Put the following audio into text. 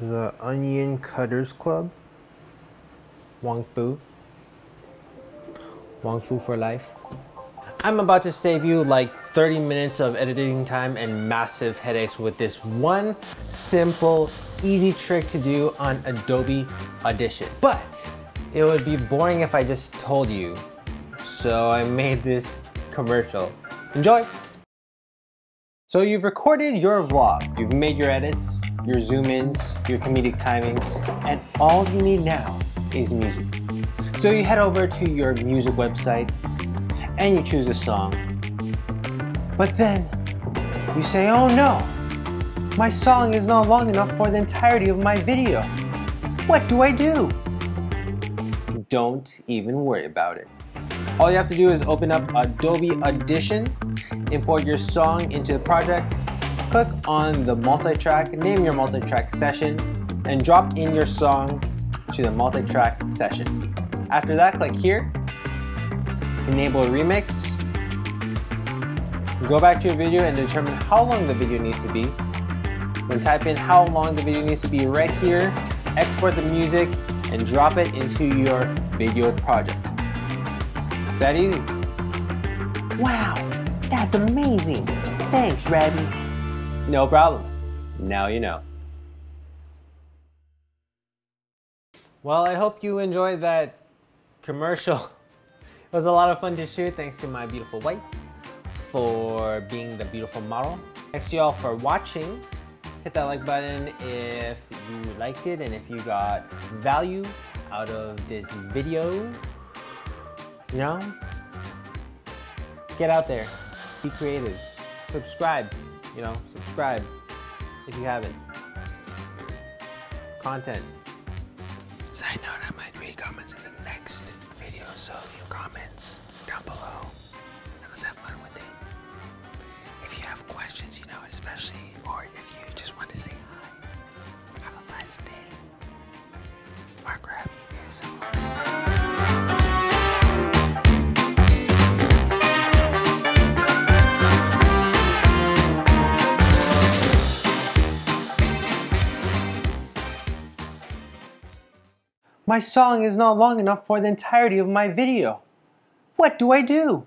the Onion Cutters Club. Wong Fu. Wong Fu for life. I'm about to save you like 30 minutes of editing time and massive headaches with this one simple, easy trick to do on Adobe Audition. But it would be boring if I just told you. So I made this commercial. Enjoy! So you've recorded your vlog, you've made your edits, your zoom ins, your comedic timings, and all you need now is music. So you head over to your music website and you choose a song. But then you say, oh no, my song is not long enough for the entirety of my video. What do I do? Don't even worry about it. All you have to do is open up Adobe Audition import your song into the project, click on the multi-track, name your multi-track session, and drop in your song to the multi-track session. After that, click here, enable remix, go back to your video and determine how long the video needs to be. Then type in how long the video needs to be right here, export the music, and drop it into your video project. It's that easy. Wow! That's amazing. Thanks, Rahbee. No problem. Now you know. Well, I hope you enjoyed that commercial. It was a lot of fun to shoot. Thanks to my beautiful wife for being the beautiful model. Thanks to y'all for watching. Hit that like button if you liked it and if you got value out of this video. You know? Get out there be creative. Subscribe, you know, subscribe if you haven't. Content. Side note, I might read comments in the next video, so leave comments down below. My song is not long enough for the entirety of my video. What do I do?